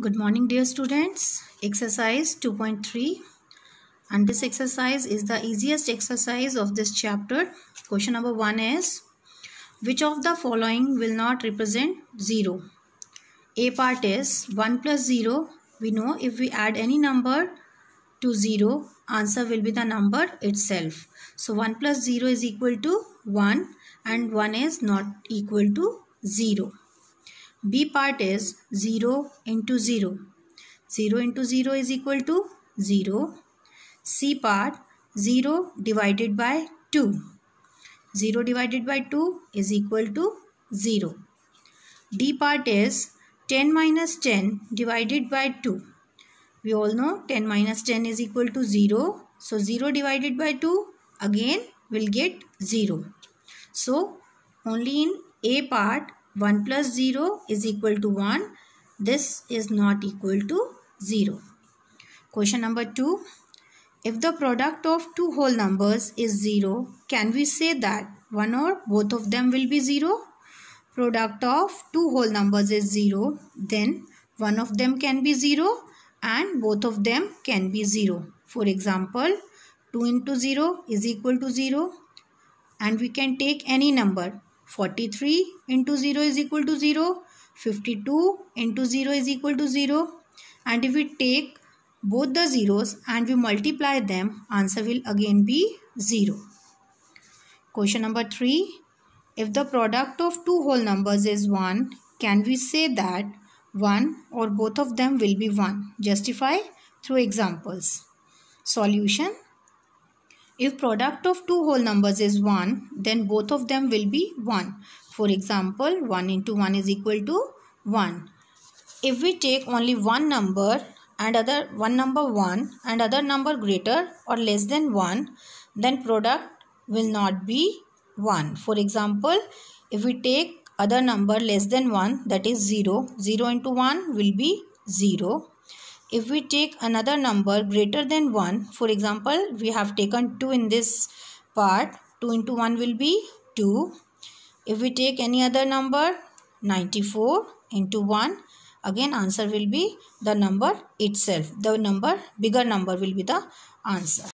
Good morning dear students. Exercise 2.3 and this exercise is the easiest exercise of this chapter. Question number 1 is which of the following will not represent 0? A part is 1 plus 0. We know if we add any number to 0 answer will be the number itself. So 1 plus 0 is equal to 1 and 1 is not equal to 0. B part is 0 into 0. 0 into 0 is equal to 0. C part 0 divided by 2. 0 divided by 2 is equal to 0. D part is 10 minus 10 divided by 2. We all know 10 minus 10 is equal to 0. So 0 divided by 2 again will get 0. So only in A part 1 plus 0 is equal to 1. This is not equal to 0. Question number 2. If the product of two whole numbers is 0, can we say that one or both of them will be 0? Product of two whole numbers is 0, then one of them can be 0 and both of them can be 0. For example, 2 into 0 is equal to 0 and we can take any number 43 into 0 is equal to 0. 52 into 0 is equal to 0. And if we take both the zeros and we multiply them, answer will again be 0. Question number 3. If the product of two whole numbers is 1, can we say that one or both of them will be 1? Justify through examples. Solution if product of two whole numbers is 1, then both of them will be 1. For example, 1 into 1 is equal to 1. If we take only one number and other one number 1 and other number greater or less than 1, then product will not be 1. For example, if we take other number less than 1 that is 0, 0 into 1 will be 0 if we take another number greater than 1 for example we have taken 2 in this part 2 into 1 will be 2 if we take any other number 94 into 1 again answer will be the number itself. The number bigger number will be the answer